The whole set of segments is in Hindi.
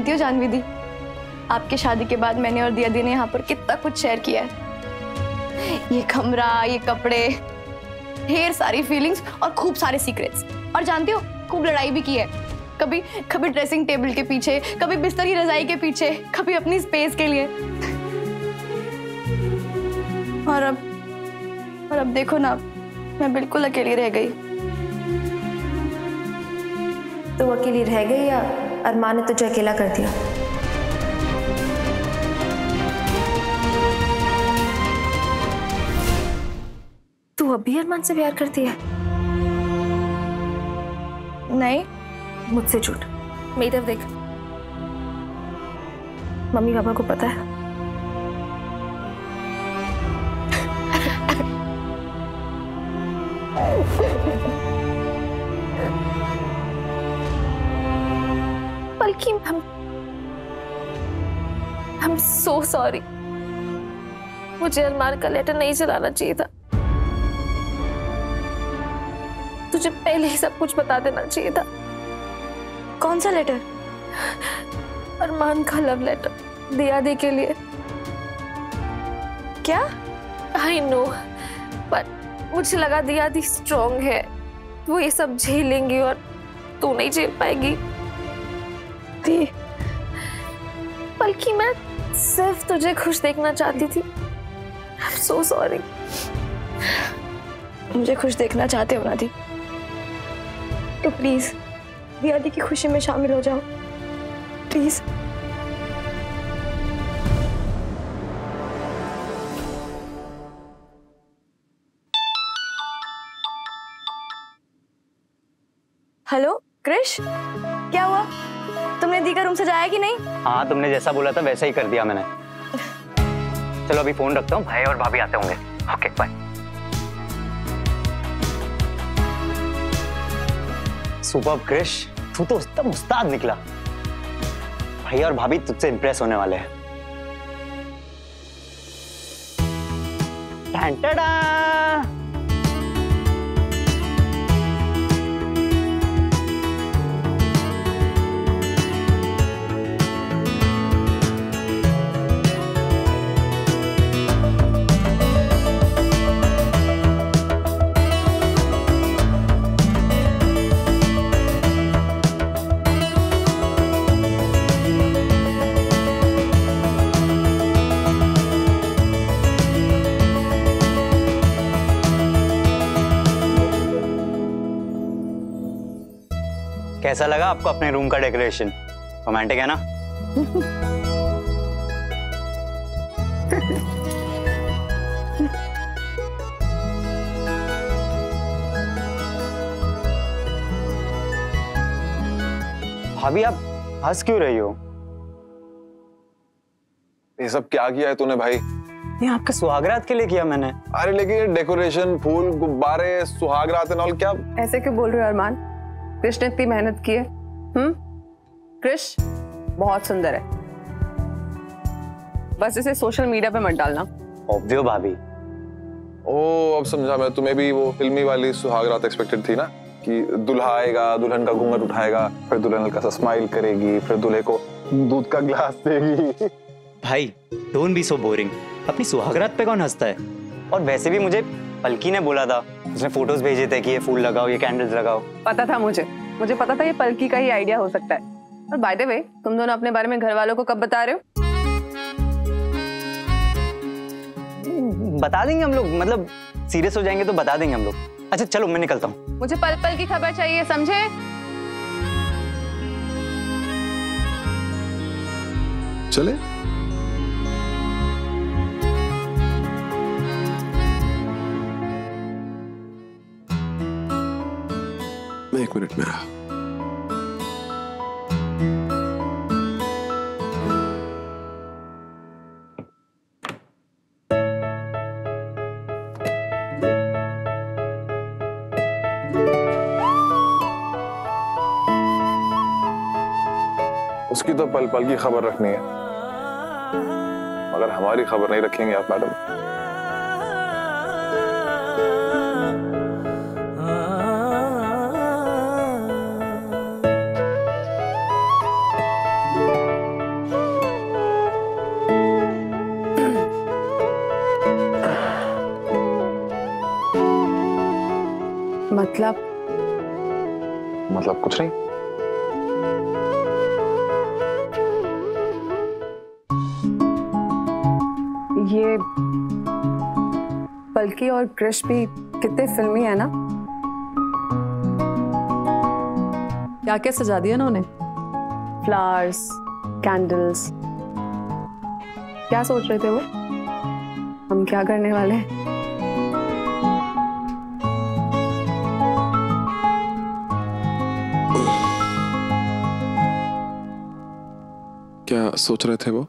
जानती हो जानवी दी? आपकी शादी के बाद मैंने और दिया दी ने यहाँ पर कितना कुछ शेयर किया है। ये कमरा, ये कपड़े, ढेर सारी फीलिंग्स और खूब सारे सीक्रेट्स और जानती हो, खूब लड़ाई भी की है। कभी कभी ड्रेसिंग टेबल के पीछे, कभी बिस्तर की रजाई के पीछे, कभी अपनी स्पेस के लिए। और अब और अब देखो ना, मैं बिल्कुल अकेली रह गई। तो अकेली रह गई या अरमान ने तुझे अकेला कर दिया। तू अभी अरमान से प्यार करती है? नहीं। मुझसे झूठ। मेरी तरफ़ देख। मम्मी पापा को पता है। बल्कि हम हम सो सॉरी मुझे अरमान का लेटर नहीं चलाना चाहिए था। तुझे पहले ही सब कुछ बता देना चाहिए था। कौन सा लेटर अरमान का लव लेटर दिया दी के लिए। क्या? आई नो पर मुझे लगा दिया दी स्ट्रॉन्ग है। वो ये सब झेलेंगी और तू नहीं झेल पाएगी। दी बल्कि मैं सिर्फ़ तुझे खुश देखना चाहती थी। आई एम सो सॉरी मुझे खुश देखना चाहते हो ना दी तो प्लीज़ दिया दी की खुशी में शामिल हो जाओ। प्लीज़ हेलो क्रिश क्या हुआ? तुमने दी का रूम सजाया कि नहीं? हाँ तुमने जैसा बोला था वैसा ही कर दिया मैंने। चलो, अभी फ़ोन रखता हूँ, भाई और भाभी आते होंगे। ओके बाय सुपर क्रिश, तू तो एकदम उस्ताद निकला। भाई और भाभी तुझसे इंप्रेस होने वाले हैं। टैंटडा! कैसा लगा आपको अपने रूम का डेकोरेशन? रोमांटिक है ना? भाभी आप हंस क्यों रही हो? ये सब क्या किया है तूने भाई? ये आपके सुहागरात के लिए किया मैंने। अरे लेकिन ये डेकोरेशन फूल गुब्बारे सुहाग रात और क्या ऐसे क्यों बोल रहे हो अरमान? कृष्ण ने इतनी मेहनत की है? हम्म? कृष बहुत सुंदर है। बस इसे सोशल मीडिया पे मत डालना। ऑब्वियो भाभी। ओ अब समझा मैं तुम्हें भी वो फिल्मी वाली सुहाग रात एक्सपेक्टेड थी ना? कि दुल्हा आएगा दुल्हन का घूंघट उठाएगा फिर दुल्हन हल्का सा स्माइल करेगी फिर दूल्हे को दूध का गिलास देगी। भाई डोंट बी सो बोरिंग अपनी सुहागरात पे कौन हंसता है? और वैसे भी मुझे पलकी ने बोला था। उसने फ़ोटोज़ भेजे थे कि ये फूल लगाओ ये कैंडल्स लगाओ। पता था मुझे। मुझे पता था ये पलकी का ही आइडिया हो सकता है। और बाय द वे तुम दोनों अपने बारे में घर वालों को कब बता रहे हो? बता देंगे हम लोग। मतलब सीरियस हो जाएँगे तो बता देंगे हम लोग। अच्छा चलो मैं निकलता हूँ। मुझे पल पल की खबर चाहिए समझे? चले। मैं एक मिनट में उसकी तो पल पल की खबर रखनी है। मगर हमारी खबर नहीं रखेंगे आप, मैडम। मतलब? मतलब कुछ नहीं। ये पलकी और क्रिश भी कितने फिल्मी है ना? क्या क्या सजा दिया उन्होंने फ्लावर्स कैंडल्स क्या सोच रहे थे वो? हम क्या करने वाले हैं? क्या सोच रहे थे वो?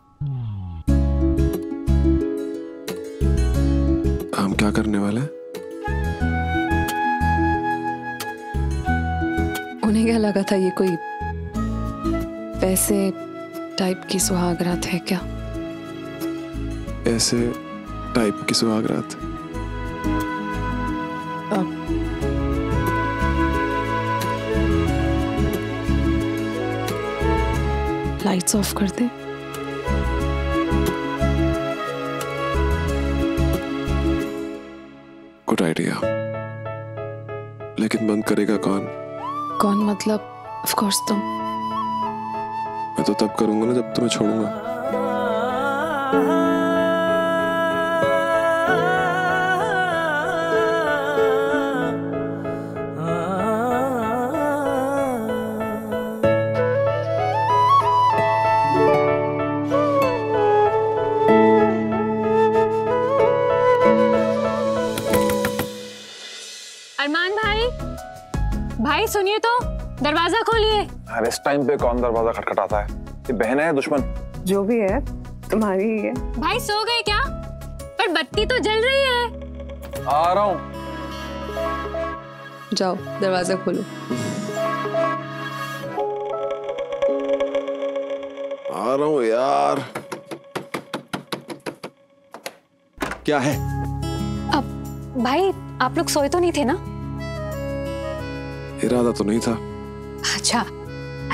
हम क्या करने वाले हैं? उन्हें क्या लगा था ये कोई पैसे टाइप की सुहागरात है क्या? ऐसे टाइप की सुहागरात। लाइट्स ऑफ़ कर दे। गुड आइडिया लेकिन बंद करेगा कौन? कौन मतलब? ऑफ़ कोर्स तुम। मैं तो तब करूँगा ना जब तुम्हें छोड़ूँगा। अरमान भाई? भाई सुनिए तो दरवाज़ा खोलिए। यार इस टाइम पे कौन दरवाज़ा खटखटाता है? ये बहन है दुश्मन? जो भी है तुम्हारी ही है। भाई सो गए क्या? पर बत्ती तो जल रही है। आ रहा हूँ। जाओ दरवाज़ा खोलो। आ रहा हूँ यार। क्या है? अब भाई आप लोग सोए तो नहीं थे ना? इरादा तो नहीं था। अच्छा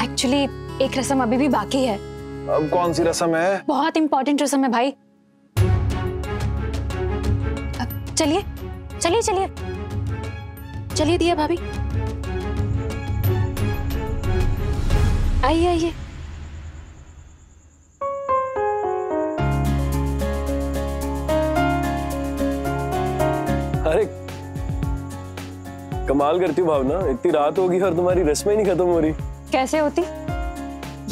एक्चुअली एक रसम अभी भी बाकी है। अब कौन सी रसम है? बहुत इंपॉर्टेंट रसम है भाई। अब चलिए चलिए चलिए। चलिए दिया भाभी। आइए आइए। कमाल करती हो भावना। इतनी रात होगी और तुम्हारी रस्में ही नहीं खत्म हो रही। कैसे होती?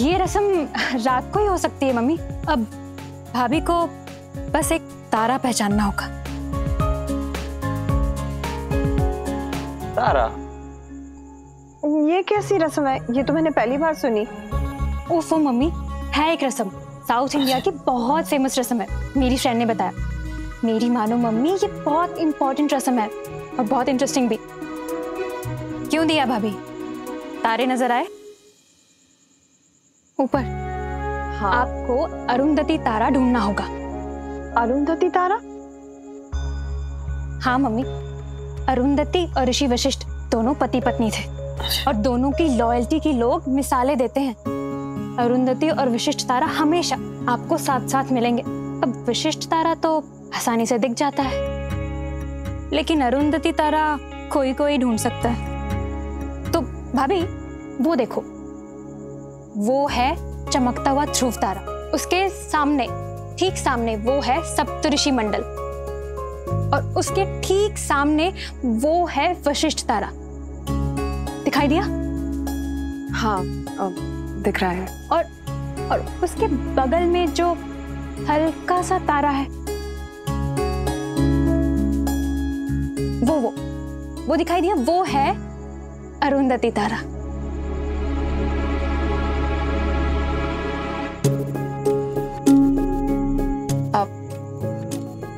ये रस्म रात को ही हो सकती है मम्मी। अब भाभी को बस एक तारा पहचानना होगा। तारा? ये कैसी रस्म है? ये तो मैंने पहली बार सुनी। ओफो मम्मी है एक रस्म। साउथ इंडिया की बहुत फ़ेमस रस्म है। मेरी फ्रेंड ने बताया। मेरी मानो मम्मी ये बहुत इंपॉर्टेंट रस्म है। और बहुत इंटरेस्टिंग भी। क्यों दिया भाभी। तारे नज़र आए? ऊपर। हाँ। आपको अरुंधति तारा ढूंढना होगा। अरुंधति तारा? हाँ मम्मी। अरुंधति और ऋषि वशिष्ठ दोनों पति पत्नी थे। और दोनों की लॉयल्टी की लोग मिसालें देते हैं। अरुंधति और विशिष्ट तारा हमेशा आपको साथ साथ मिलेंगे। अब विशिष्ट तारा तो आसानी से दिख जाता है। लेकिन अरुंधति तारा कोई कोई ढूंढ सकता है। भाभी वो देखो। वो है चमकता हुआ ध्रुव तारा। उसके सामने ठीक सामने वो है सप्तऋषि मंडल। और उसके ठीक सामने वो है वशिष्ठ तारा। दिखाई दिया? हाँ दिख रहा है। और और उसके बगल में जो हल्का सा तारा है वो वो वो दिखाई दिया? वो है अरुंधति तारा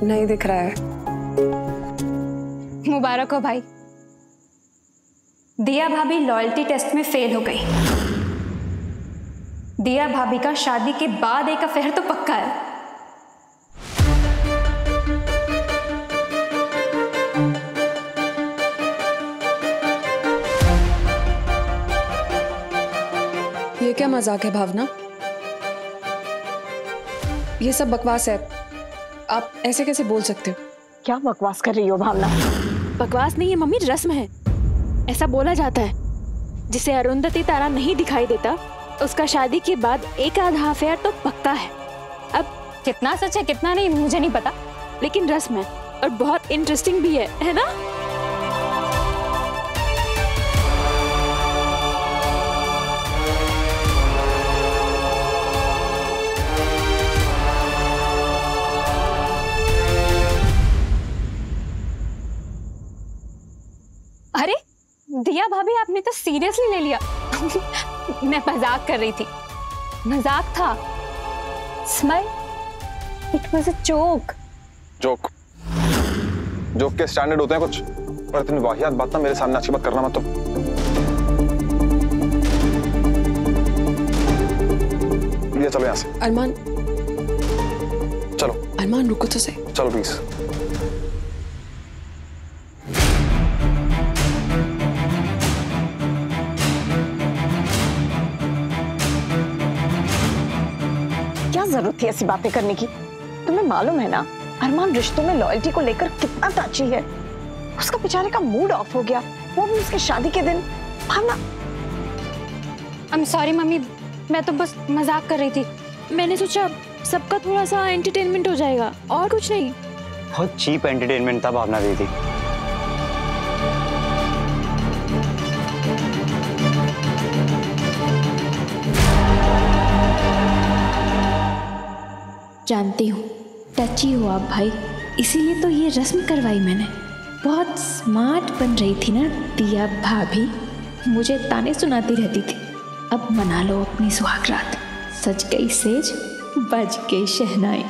नहीं दिख रहा है मुबारक हो भाई दिया भाभी लॉयल्टी टेस्ट में फेल हो गई दिया भाभी का शादी के बाद एक अफेयर तो पक्का है क्या मज़ाक है भावना? ये सब बकवास है। आप ऐसे कैसे बोल सकते हो? क्या बकवास कर रही हो भावना? बकवास नहीं है मम्मी रस्म है। ऐसा बोला जाता है। जिसे अरुंधति तारा नहीं दिखाई देता उसका शादी के बाद एक आधा अफेयर तो पक्का है। अब कितना सच है कितना नहीं मुझे नहीं पता। लेकिन रस्म है और बहुत इंटरेस्टिंग भी है है ना? आपने तो सीरियसली ले लिया। मैं मज़ाक कर रही थी। मज़ाक था। Smile it was a joke joke joke के स्टैंडर्ड होते हैं कुछ। पर इतनी वाहियात बात ना मेरे सामने अच्छी बात करना मत तो। ये चलो यहाँ से। अरमान। चलो। अरमान रुको तो सही। चलो प्लीज़ ज़रूरत थी ऐसी बातें करने की। तुम्हें मालूम है ना अरमान रिश्तों में लॉयल्टी को लेकर कितना टाची है। उसका बेचारे का मूड ऑफ़ हो गया। वो भी उसकी शादी के दिन। Bhavna. I am sorry mummy. मैं तो बस मज़ाक कर रही थी। मैंने सोचा सबका थोड़ा सा एंटरटेनमेंट हो जाएगा और कुछ नहीं। बहुत चीप एंटरटेनमेंट था भावना दीदी। जानती हूँ। टची हो आप भाई, इसीलिए तो ये रस्म करवाई मैंने। बहुत स्मार्ट बन रही थी ना दिया भाभी। मुझे ताने सुनाती रहती थी, अब मना लो अपनी सुहागरात। सज गई सेज, बज गई शहनाई।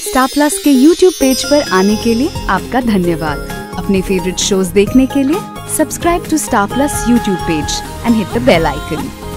स्टार प्लस के यूट्यूब पेज पर आने के लिए आपका धन्यवाद। अपने फेवरेट शोज़ देखने के लिए subscribe to Star Plus YouTube page and hit the bell icon